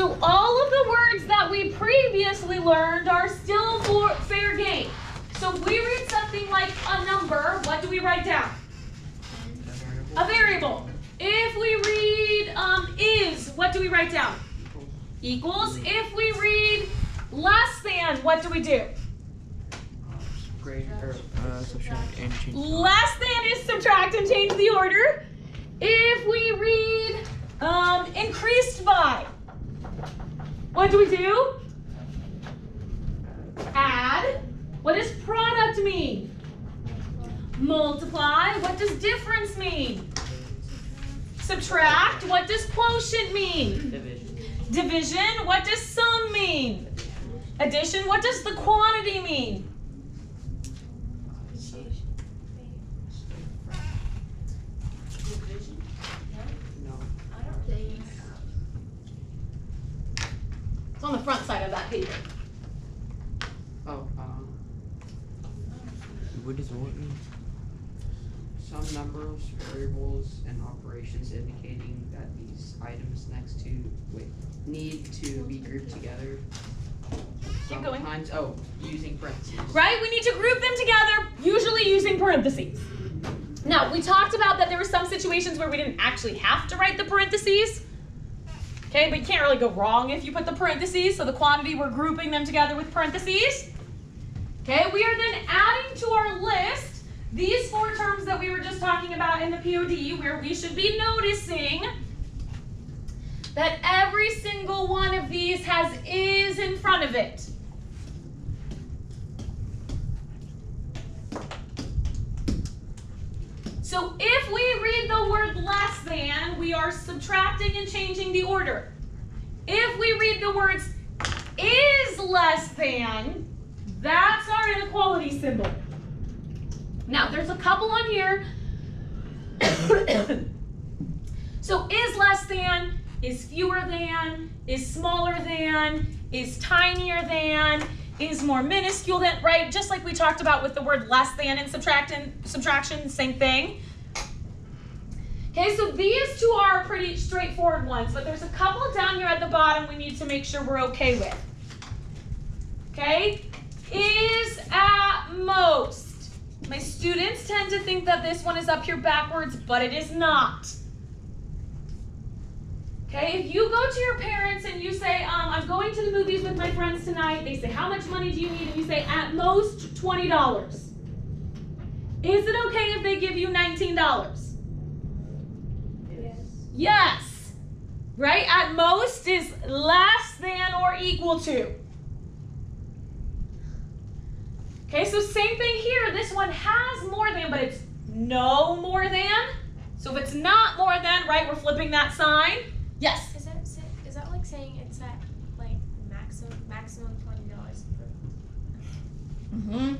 So all of the words that we previously learned are still for fair game. So if we read something like a number, what do we write down? A variable. If we read um, is, what do we write down? Equals. If we read less than, what do we do? Greater, uh, subtract and change. Less than is subtract and change the order. If we read um, increased by, what do we do? Add. What does product mean? Multiply. What does difference mean? Subtract. What does quotient mean? Division. Division. What does sum mean? Addition. What does the quantity mean? The front side of that paper. Oh, um, What does what mean? some numbers, variables, and operations indicating that these items next to, wait, need to be grouped together. Keep going. Sometimes, oh, using parentheses. Right? We need to group them together, usually using parentheses. Now, we talked about that there were some situations where we didn't actually have to write the parentheses. Okay, but you can't really go wrong if you put the parentheses. So the quantity, we're grouping them together with parentheses. Okay, we are then adding to our list these four terms that we were just talking about in the POD, where we should be noticing that every single one of these has is in front of it. So if we read the word less than, we are subtracting and changing the order. If we read the words is less than, that's our inequality symbol. Now, there's a couple on here. so is less than, is fewer than, is smaller than, is tinier than, is more minuscule than, right? Just like we talked about with the word less than and subtraction, subtraction, same thing. Okay, so these two are pretty straightforward ones, but there's a couple down here at the bottom we need to make sure we're okay with. Okay, is at most. My students tend to think that this one is up here backwards, but it is not. Okay, if you go to your parents and you say, um, I'm going to the movies with my friends tonight, they say, How much money do you need? And you say, At most $20. Is it okay if they give you $19? Yes. Right? At most is less than or equal to. Okay, so same thing here. This one has more than, but it's no more than. So if it's not more than, right, we're flipping that sign. Yes. Is that is that like saying it's at like maximum maximum twenty dollars per? Mm-hmm.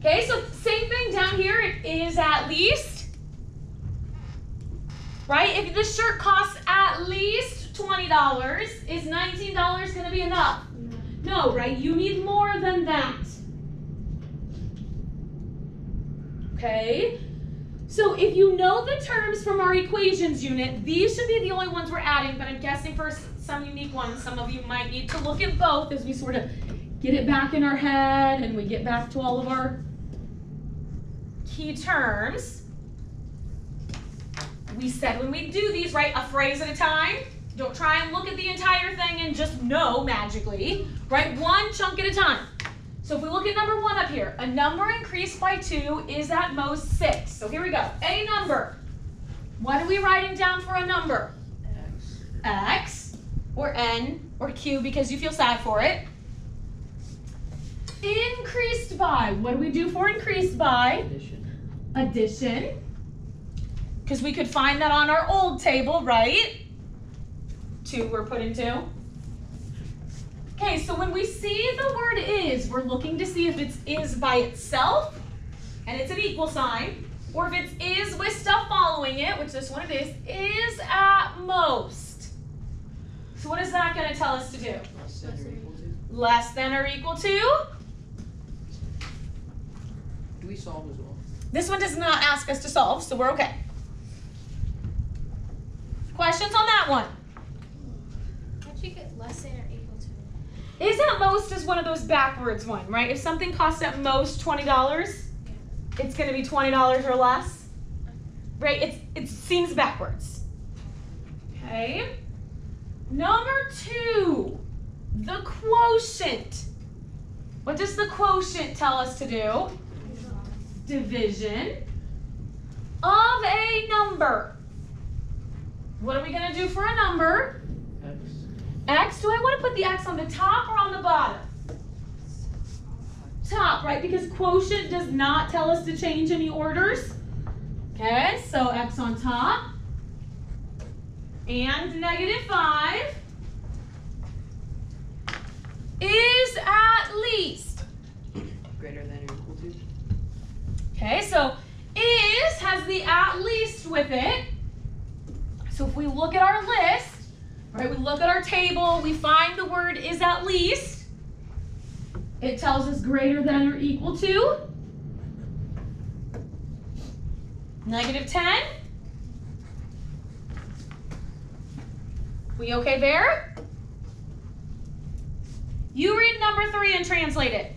Okay, so same thing down here. It is at least. Right? If the shirt costs at least $20, is $19 going to be enough? No, right? You need more than that. Okay? So if you know the terms from our equations unit, these should be the only ones we're adding, but I'm guessing for some unique ones, some of you might need to look at both as we sort of get it back in our head and we get back to all of our key terms. We said when we do these, right, a phrase at a time. Don't try and look at the entire thing and just know magically, right? One chunk at a time. So if we look at number one up here, a number increased by two is at most six. So here we go. A number. What are we writing down for a number? X. X or N or Q because you feel sad for it. Increased by. What do we do for increased by? Addition. Addition. Because we could find that on our old table, right? Two we're putting two. Okay, so when we see the word is, we're looking to see if it's is by itself and it's an equal sign, or if it's is with stuff following it, which this one it is, is at most. So what is that going to tell us to do? Less than or equal to. Less than or equal to? Do we solve as well? This one does not ask us to solve, so we're okay. Questions on that one? Less than or equal to. Is at most is one of those backwards one, right? If something costs at most twenty dollars, it's gonna be twenty dollars or less. Right? It's it seems backwards. Okay. Number two, the quotient. What does the quotient tell us to do? Division of a number. What are we gonna do for a number? X. X, do I want to put the X on the top or on the bottom? Top, right? Because quotient does not tell us to change any orders. Okay, so X on top. And negative 5 is at least. Greater than or equal to. Okay, so is has the at least with it. So if we look at our list, right, we look at our table, we find the word is at least. It tells us greater than or equal to. Negative 10. We okay there? You read number three and translate it.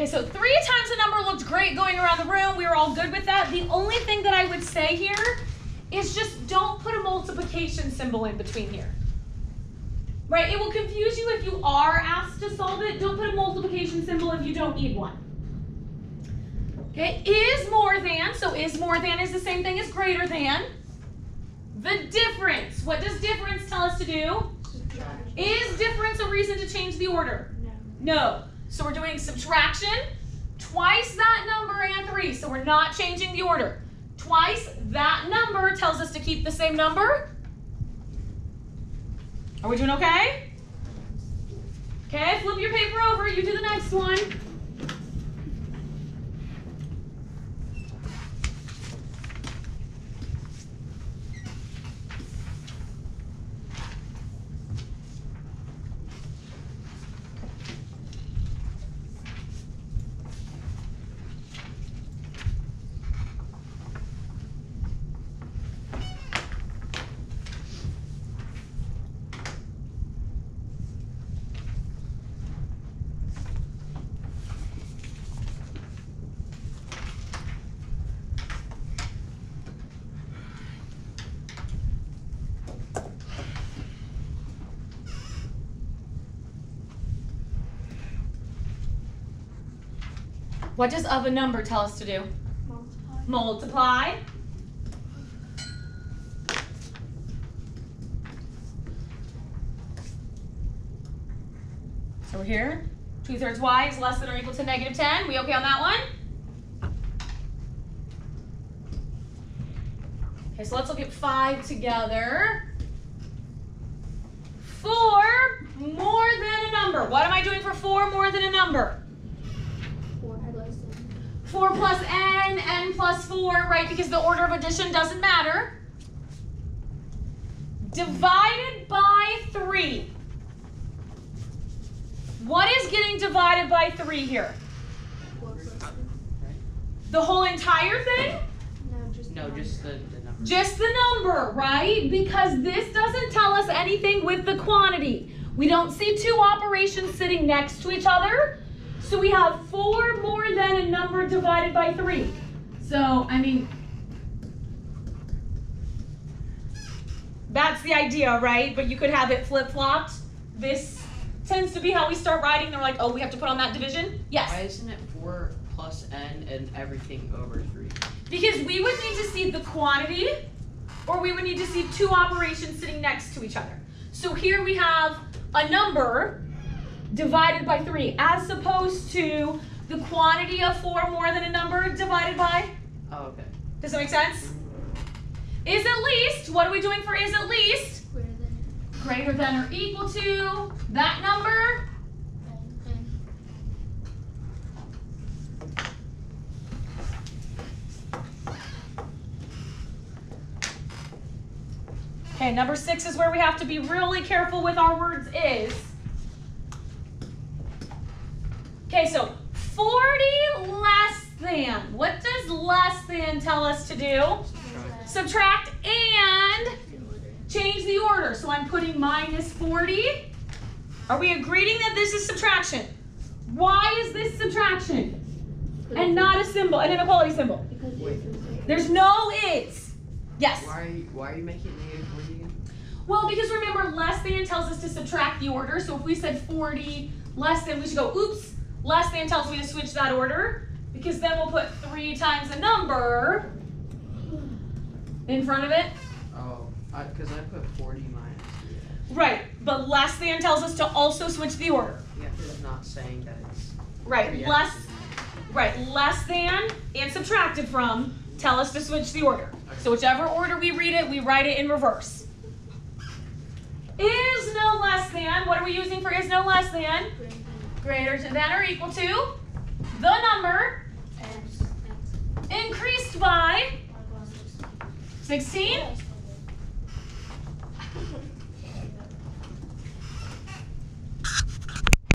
Okay, so three times the number looked great going around the room. We were all good with that. The only thing that I would say here is just don't put a multiplication symbol in between here. Right? It will confuse you if you are asked to solve it. Don't put a multiplication symbol if you don't need one. Okay, is more than, so is more than is the same thing as greater than. The difference, what does difference tell us to do? Is difference a reason to change the order? No. No. So we're doing subtraction, twice that number and three. So we're not changing the order. Twice that number tells us to keep the same number. Are we doing okay? Okay, flip your paper over. You do the next one. What does of a number tell us to do? Multiply. Multiply. So we're here. Two thirds y is less than or equal to negative 10. We okay on that one? Okay, so let's look at five together. Four more than a number. What am I doing for four more than a number? Four had less than. 4 plus n, n plus 4, right? Because the order of addition doesn't matter. Divided by 3. What is getting divided by 3 here? Four plus two. The whole entire thing? No, just. No, just the, the number. Just the number, right? Because this doesn't tell us anything with the quantity. We don't see two operations sitting next to each other. So we have four more than a number divided by three. So, I mean, that's the idea, right? But you could have it flip flopped. This tends to be how we start writing. They're like, oh, we have to put on that division? Yes. Why isn't it four plus n and everything over three? Because we would need to see the quantity, or we would need to see two operations sitting next to each other. So here we have a number divided by three, as opposed to the quantity of four more than a number divided by. Oh, okay. Does that make sense? Is at least, what are we doing for is at least? Greater than Greater than or equal to that number. Okay, number six is where we have to be really careful with our words is. Okay, so 40 less than. What does less than tell us to do? Subtract and change the order. So I'm putting minus 40. Are we agreeing that this is subtraction? Why is this subtraction? And not a symbol, an inequality symbol. Because Wait. it's a- There's no is. Yes. Why are you, why are you making it negative 40 again? Well, because remember, less than tells us to subtract the order. So if we said 40 less than, we should go, oops, less than tells me to switch that order. Because then we'll put three times a number in front of it. Oh, because I, put 40 minus 3. Right, but less than tells us to also switch the order. Yeah, it's not saying that it's Right, less, right, less than and subtracted from tell us to switch the order. Okay. So whichever order we read it, we write it in reverse. Is no less than, what are we using for is no less than? Greater than or equal to the number increased by 16?